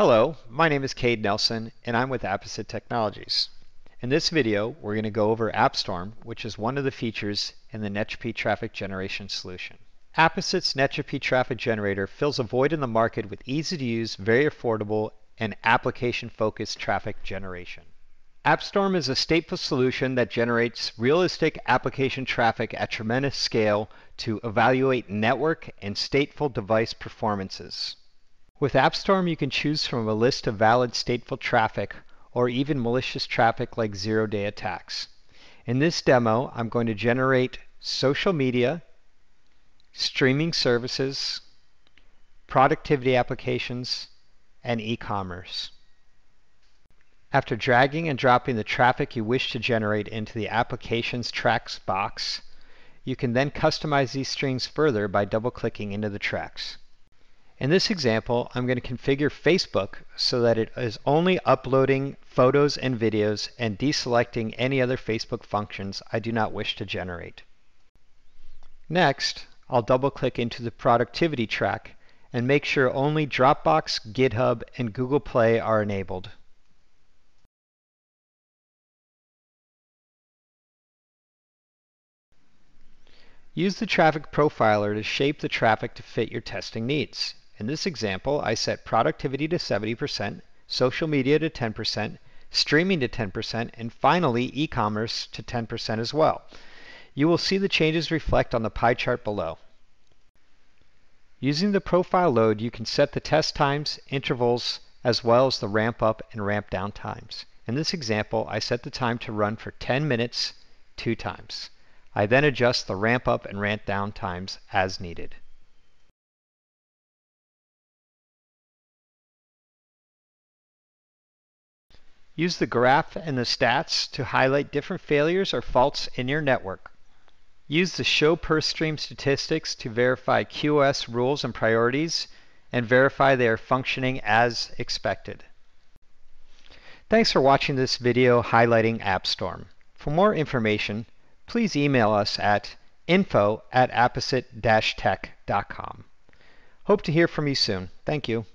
Hello, my name is Cade Nelson and I'm with Apposite Technologies. In this video, we're going to go over AppStorm, which is one of the features in the Netropy traffic generation solution. Apposite's Netropy traffic generator fills a void in the market with easy to use, very affordable, and application-focused traffic generation. AppStorm is a stateful solution that generates realistic application traffic at tremendous scale to evaluate network and stateful device performances. With AppStorm, you can choose from a list of valid stateful traffic or even malicious traffic like zero-day attacks. In this demo, I'm going to generate social media, streaming services, productivity applications, and e-commerce. After dragging and dropping the traffic you wish to generate into the Applications Tracks box, you can then customize these strings further by double-clicking into the tracks. In this example, I'm going to configure Facebook so that it is only uploading photos and videos and deselecting any other Facebook functions I do not wish to generate. Next, I'll double-click into the productivity track and make sure only Dropbox, GitHub, and Google Play are enabled. Use the traffic profiler to shape the traffic to fit your testing needs. In this example, I set productivity to 70%, social media to 10%, streaming to 10%, and finally e-commerce to 10% as well. You will see the changes reflect on the pie chart below. Using the profile load, you can set the test times, intervals, as well as the ramp up and ramp down times. In this example, I set the time to run for 10 minutes two times. I then adjust the ramp up and ramp down times as needed. Use the graph and the stats to highlight different failures or faults in your network. Use the show per stream statistics to verify QoS rules and priorities and verify they are functioning as expected. Thanks for watching this video highlighting AppStorm. For more information, please email us at info at apposite-tech.com. Hope to hear from you soon. Thank you.